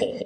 Ơi,